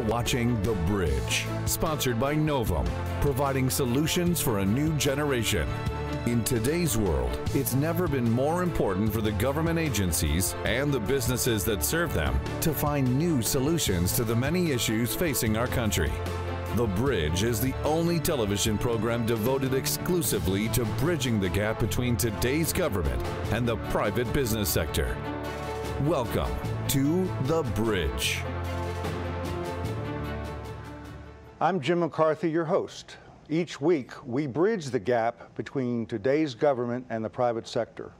You're watching The Bridge, sponsored by Novum, providing solutions for a new generation. In today's world, it's never been more important for the government agencies and the businesses that serve them to find new solutions to the many issues facing our country. The Bridge is the only television program devoted exclusively to bridging the gap between today's government and the private business sector. Welcome to The Bridge. I'm Jim McCarthy, your host. Each week, we bridge the gap between today's government and the private sector.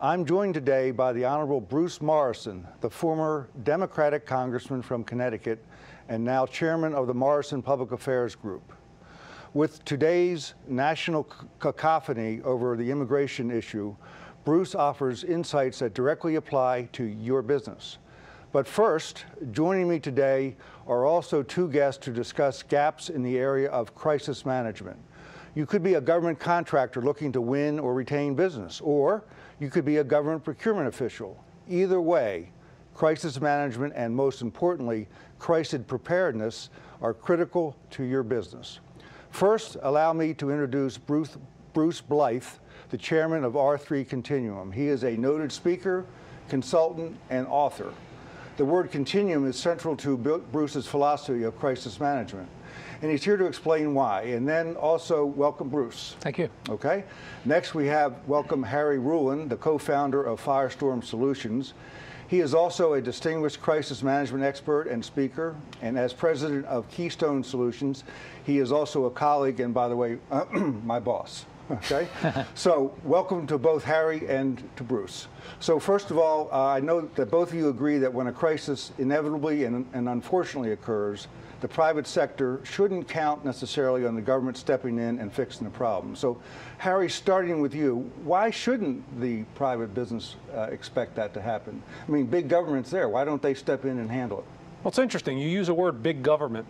I'm joined today by the Honorable Bruce Morrison, the former Democratic congressman from Connecticut and now chairman of the Morrison Public Affairs Group. With today's national cacophony over the immigration issue, Bruce offers insights that directly apply to your business. But first, joining me today are also two guests to discuss gaps in the area of crisis management. You could be a government contractor looking to win or retain business, or you could be a government procurement official. Either way, crisis management and most importantly, crisis preparedness are critical to your business. First, allow me to introduce Bruce, Bruce Blythe, the chairman of R3 Continuum. He is a noted speaker, consultant, and author. The word continuum is central to Bruce's philosophy of crisis management. And he's here to explain why. And then also welcome Bruce. Thank you. Okay. Next we have welcome Harry Rhulen, the co-founder of Firestorm Solutions. He is also a distinguished crisis management expert and speaker. And as president of Keystone Solutions, he is also a colleague and, by the way, my boss. Okay? so, welcome to both Harry and to Bruce. So, first of all, uh, I know that both of you agree that when a crisis inevitably and, and unfortunately occurs, the private sector shouldn't count necessarily on the government stepping in and fixing the problem. So, Harry, starting with you, why shouldn't the private business uh, expect that to happen? I mean, big government's there. Why don't they step in and handle it? Well, it's interesting. You use the word big government.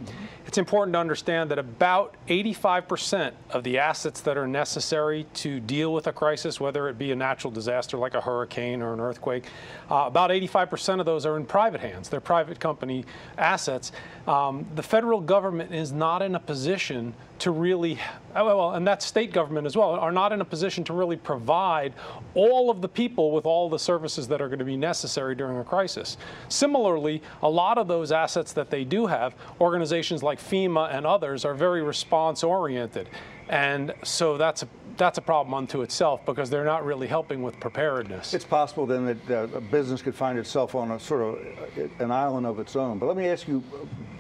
It's important to understand that about 85% of the assets that are necessary to deal with a crisis, whether it be a natural disaster like a hurricane or an earthquake, uh, about 85% of those are in private hands. They're private company assets. Um, the federal government is not in a position to really, oh, well, and that state government as well, are not in a position to really provide all of the people with all the services that are going to be necessary during a crisis. Similarly, a lot of those assets that they do have, organizations like FEMA and others are very response oriented. And so that's a, that's a problem unto itself because they're not really helping with preparedness. It's possible then that uh, a business could find itself on a sort of uh, an island of its own. But let me ask you,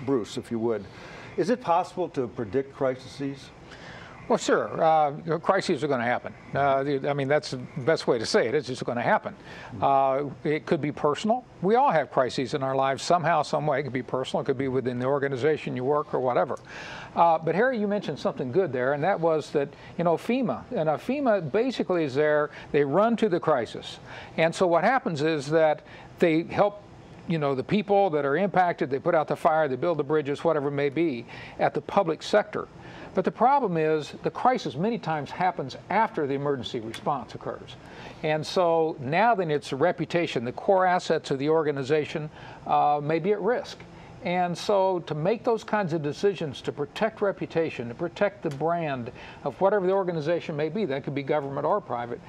Bruce, if you would. Is it possible to predict crises? Well, sure. Uh, crises are going to happen. Uh, I mean, that's the best way to say it. It's just going to happen. Uh, it could be personal. We all have crises in our lives somehow, some way. It could be personal. It could be within the organization you work or whatever. Uh, but Harry, you mentioned something good there, and that was that you know FEMA. And uh, FEMA basically is there. They run to the crisis, and so what happens is that they help you know, the people that are impacted, they put out the fire, they build the bridges, whatever it may be, at the public sector. But the problem is the crisis many times happens after the emergency response occurs. And so now then it's a reputation, the core assets of the organization uh, may be at risk. And so to make those kinds of decisions to protect reputation, to protect the brand of whatever the organization may be, that could be government or private,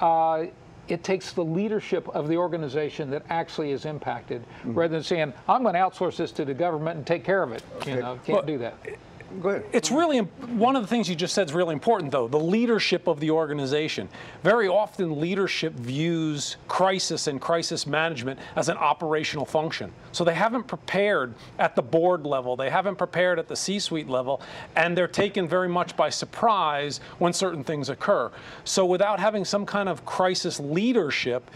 uh, it takes the leadership of the organization that actually is impacted mm-hmm. rather than saying, I'm going to outsource this to the government and take care of it. Okay. You know, can't well, do that. Go ahead. It's really one of the things you just said is really important, though the leadership of the organization. Very often, leadership views crisis and crisis management as an operational function. So they haven't prepared at the board level, they haven't prepared at the C suite level, and they're taken very much by surprise when certain things occur. So without having some kind of crisis leadership,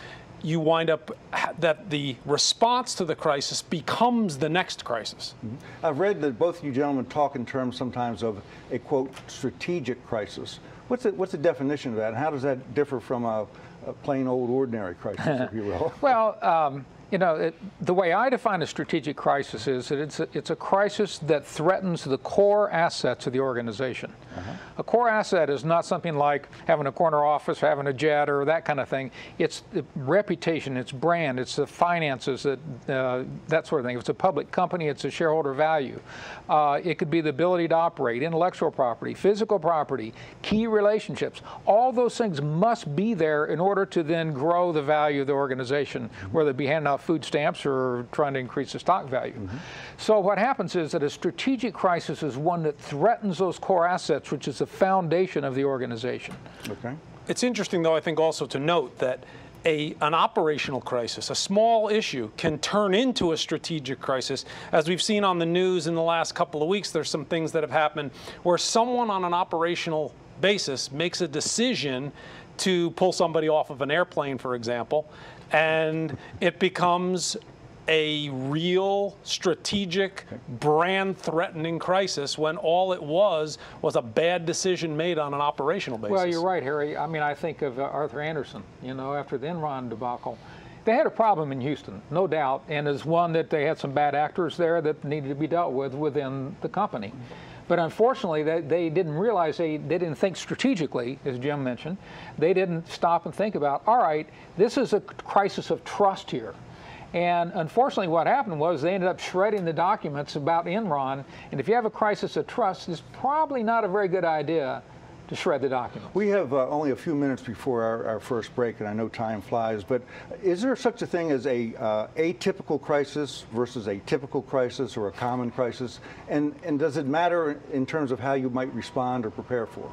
you wind up that the response to the crisis becomes the next crisis. Mm -hmm. I've read that both of you gentlemen talk in terms sometimes of a quote strategic crisis. What's the, what's the definition of that? And how does that differ from a, a plain old ordinary crisis, if you will? well, um, You know, it, the way I define a strategic crisis is that it's a, it's a crisis that threatens the core assets of the organization. Uh-huh. A core asset is not something like having a corner office, having a jet, or that kind of thing. It's the reputation, it's brand, it's the finances, that, uh, that sort of thing. If it's a public company, it's a shareholder value. Uh, it could be the ability to operate, intellectual property, physical property, key relationships. All those things must be there in order to then grow the value of the organization, whether it be handing out food stamps or trying to increase the stock value. Mm -hmm. So what happens is that a strategic crisis is one that threatens those core assets, which is the foundation of the organization. Okay. It's interesting, though, I think also to note that a, an operational crisis, a small issue, can turn into a strategic crisis. As we've seen on the news in the last couple of weeks, there's some things that have happened where someone on an operational basis makes a decision to pull somebody off of an airplane, for example, and it becomes a real strategic brand threatening crisis when all it was was a bad decision made on an operational basis. Well, you're right, Harry. I mean, I think of uh, Arthur Andersen, you know, after the Enron debacle. They had a problem in Houston, no doubt, and is one that they had some bad actors there that needed to be dealt with within the company. But unfortunately, they, they didn't realize, they, they didn't think strategically, as Jim mentioned. They didn't stop and think about, all right, this is a crisis of trust here. And unfortunately, what happened was they ended up shredding the documents about Enron. And if you have a crisis of trust, it's probably not a very good idea to shred the document. We have uh, only a few minutes before our, our, first break, and I know time flies, but is there such a thing as a uh, atypical crisis versus a typical crisis or a common crisis? And, and does it matter in terms of how you might respond or prepare for?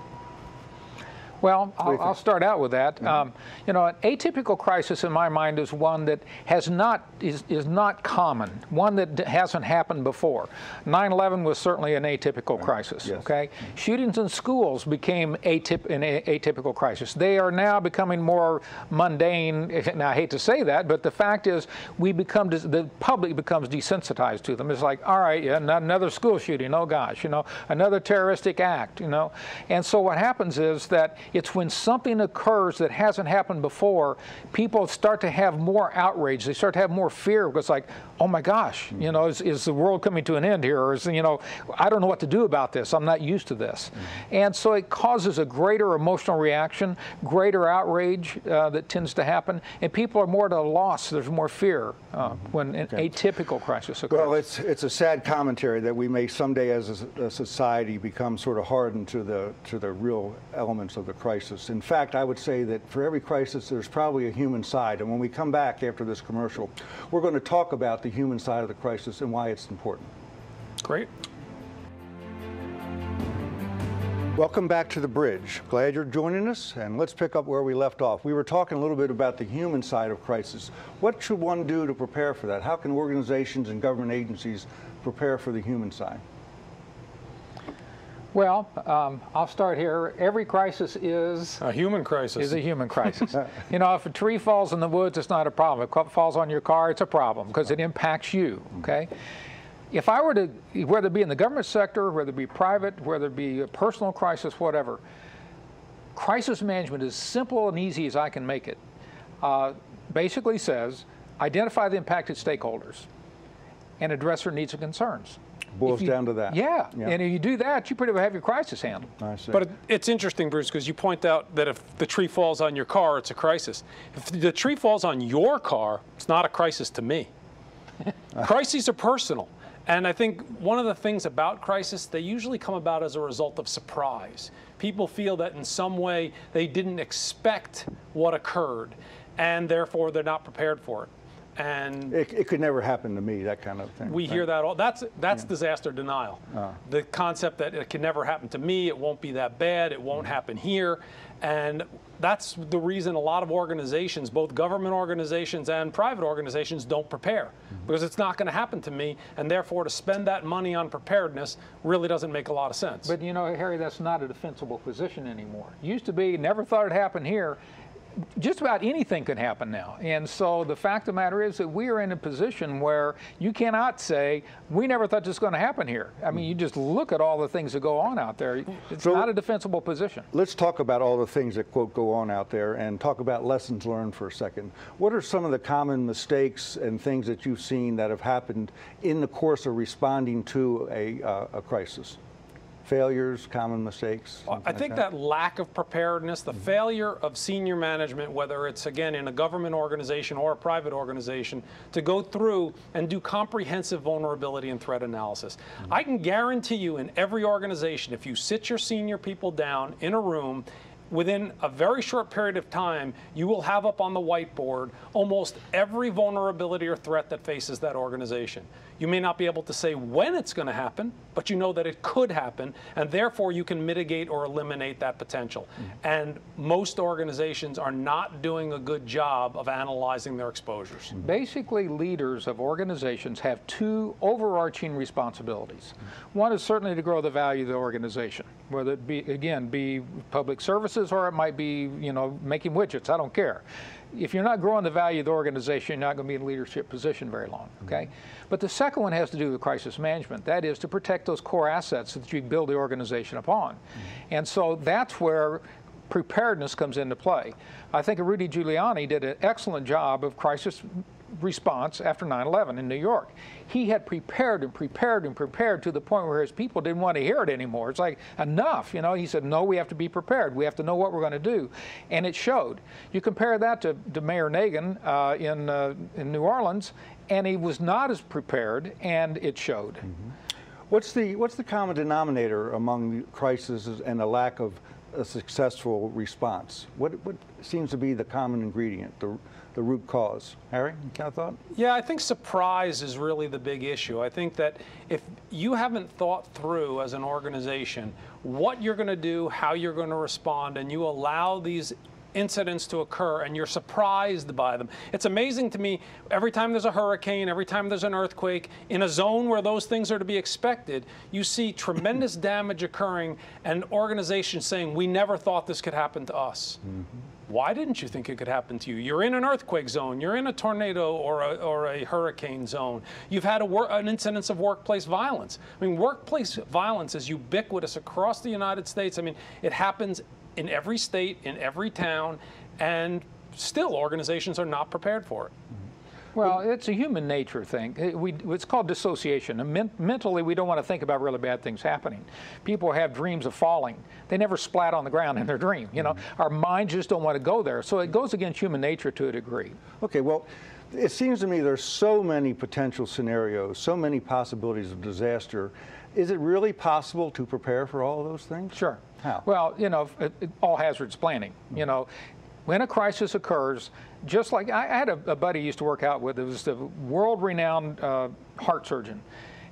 Well, I'll, I'll, start out with that. Mm -hmm. um, you know, an atypical crisis in my mind is one that has not is, is not common, one that hasn't happened before. 9/11 was certainly an atypical right. crisis. Yes. Okay, shootings in schools became atyp an atypical crisis. They are now becoming more mundane. Now I hate to say that, but the fact is, we become the public becomes desensitized to them. It's like, all right, yeah, another school shooting. Oh gosh, you know, another terroristic act. You know, and so what happens is that it's when something occurs that hasn't happened before, people start to have more outrage. They start to have more fear because, like, oh my gosh, you know, is, is the world coming to an end here? Or is, you know, I don't know what to do about this. I'm not used to this. Mm-hmm. And so it causes a greater emotional reaction, greater outrage uh, that tends to happen, and people are more at a loss. There's more fear uh, mm-hmm. when an okay. atypical crisis occurs. Well, it's, it's a sad commentary that we may someday as a, a society become sort of hardened to the, to the real elements of the crisis. In fact, I would say that for every crisis, there's probably a human side. And when we come back after this commercial, we're going to talk about the human side of the crisis and why it's important. Great. Welcome back to the bridge. Glad you're joining us, and let's pick up where we left off. We were talking a little bit about the human side of crisis. What should one do to prepare for that? How can organizations and government agencies prepare for the human side? Well, um, I'll start here. Every crisis is a human crisis. Is a human crisis. you know, if a tree falls in the woods, it's not a problem. If it falls on your car, it's a problem because it impacts you. Okay. If I were to, whether it be in the government sector, whether it be private, whether it be a personal crisis, whatever, crisis management is simple and easy as I can make it. Uh, basically says identify the impacted stakeholders and address their needs and concerns boils you, down to that. Yeah. yeah. and if you do that, you pretty well have your crisis handled. I see. But it's interesting, Bruce, because you point out that if the tree falls on your car, it's a crisis. If the tree falls on your car, it's not a crisis to me. Crises are personal. And I think one of the things about crisis, they usually come about as a result of surprise. People feel that in some way they didn't expect what occurred, and therefore they're not prepared for it and it, it, could never happen to me that kind of thing we right? hear that all that's that's yeah. disaster denial uh. the concept that it can never happen to me it won't be that bad it won't mm-hmm. happen here and that's the reason a lot of organizations both government organizations and private organizations don't prepare mm-hmm. because it's not going to happen to me and therefore to spend that money on preparedness really doesn't make a lot of sense but you know harry that's not a defensible position anymore used to be never thought it happened here just about anything can happen now. And so the fact of the matter is that we are in a position where you cannot say, we never thought this was going to happen here. I mean, you just look at all the things that go on out there. It's So- not a defensible position. Let's talk about all the things that, quote, go on out there and talk about lessons learned for a second. What are some of the common mistakes and things that you've seen that have happened in the course of responding to a, uh, a crisis? Failures, common mistakes? I think like that lack of preparedness, the mm-hmm. failure of senior management, whether it's again in a government organization or a private organization, to go through and do comprehensive vulnerability and threat analysis. Mm-hmm. I can guarantee you in every organization, if you sit your senior people down in a room, within a very short period of time, you will have up on the whiteboard almost every vulnerability or threat that faces that organization. You may not be able to say when it's going to happen, but you know that it could happen, and therefore you can mitigate or eliminate that potential. Mm-hmm. And most organizations are not doing a good job of analyzing their exposures. Mm-hmm. Basically, leaders of organizations have two overarching responsibilities. Mm-hmm. One is certainly to grow the value of the organization, whether it be, again, be public services or it might be, you know, making widgets. I don't care. If you're not growing the value of the organization, you're not going to be in a leadership position very long, mm-hmm. okay? But the second one has to do with crisis management. That is to protect those core assets that you build the organization upon. Mm-hmm. And so that's where preparedness comes into play. I think Rudy Giuliani did an excellent job of crisis response after 9/11 in New York. He had prepared and prepared and prepared to the point where his people didn't want to hear it anymore. It's like enough, you know. He said, "No, we have to be prepared. We have to know what we're going to do," and it showed. You compare that to, to Mayor Nagin uh, in uh, in New Orleans, and he was not as prepared, and it showed. What's the, what's the common denominator among crises and the lack of a successful response? What, what seems to be the common ingredient, the, the root cause? Harry, you kind of thought? Yeah, I think surprise is really the big issue. I think that if you haven't thought through as an organization what you're going to do, how you're going to respond, and you allow these incidents to occur and you're surprised by them. It's amazing to me every time there's a hurricane, every time there's an earthquake, in a zone where those things are to be expected, you see tremendous damage occurring and organizations saying, We never thought this could happen to us. Mm-hmm. Why didn't you think it could happen to you? You're in an earthquake zone. You're in a tornado or a, or a hurricane zone. You've had a wor- an incidence of workplace violence. I mean, workplace violence is ubiquitous across the United States. I mean, it happens in every state, in every town, and still organizations are not prepared for it. Well, it's a human nature thing. It- we, it's called dissociation. Men- mentally, we don't want to think about really bad things happening. People have dreams of falling. They never splat on the ground in their dream. You know, mm-hmm. our minds just don't want to go there. So it goes against human nature to a degree. Okay, well, it seems to me there's so many potential scenarios, so many possibilities of disaster. Is it really possible to prepare for all of those things? Sure. How? Well, you know, all hazards planning. You know, when a crisis occurs, just like I, had a, a buddy used to work out with, it was the world-renowned uh, heart surgeon.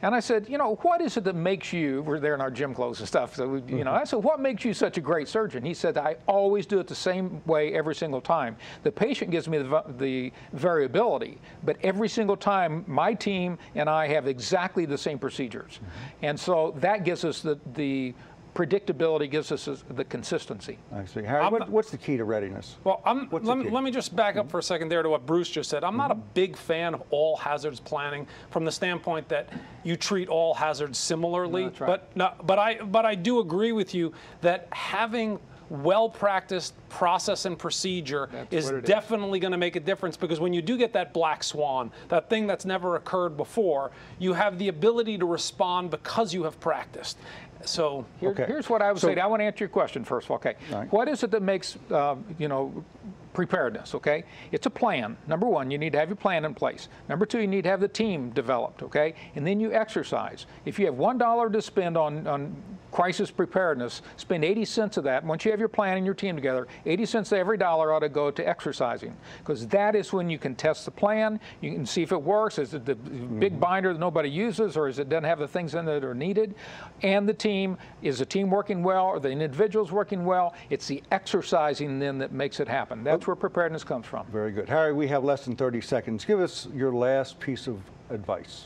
And I said, you know, what is it that makes you, we're there in our gym clothes and stuff, so, we, you know, I said, what makes you such a great surgeon? He said, I always do it the same way every single time. The patient gives me the, the variability, but every single time my team and I have exactly the same procedures. And so that gives us the, the predictability, gives us the consistency. I see. Harry, what, what's the key to readiness? Well, I'm, let, me, let me just back up for a second there to what Bruce just said. I'm not a mm-hmm. big fan of all hazards planning from the standpoint that you treat all hazards similarly. No, that's right. But no, but I but I do agree with you that having well-practiced process and procedure That's is what it is. definitely going to make a difference because when you do get that black swan, that thing that's never occurred before, you have the ability to respond because you have practiced. So Here- Okay. Here's what I would So- say. I want to answer your question first of all. Okay. All right. What is it that makes, uh, you know, preparedness? Okay. It's a plan. Number one, you need to have your plan in place. Number two, you need to have the team developed. Okay. And then you exercise. If you have one dollar to spend on, on crisis preparedness, spend 80 cents of that. Once you have your plan and your team together, 80 cents of every dollar ought to go to exercising because that is when you can test the plan. You can see if it works. Is it the big mm-hmm. binder that nobody uses, or is it doesn't have the things in it that are needed? And the team is the team working well, or the individuals working well? It's the exercising then that makes it happen. That's where preparedness comes from. Very good. Harry, we have less than 30 seconds. Give us your last piece of advice.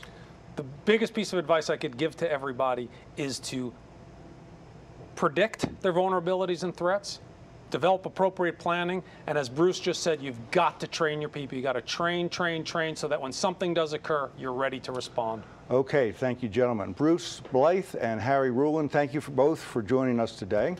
the biggest piece of advice I could give to everybody is to predict their vulnerabilities and threats, develop appropriate planning, and as Bruce just said, you've got to train your people. You've got to train, train, train, so that when something does occur, you're ready to respond. Okay, thank you, gentlemen. Bruce Blythe and Harry Rhulen, thank you for both for joining us today.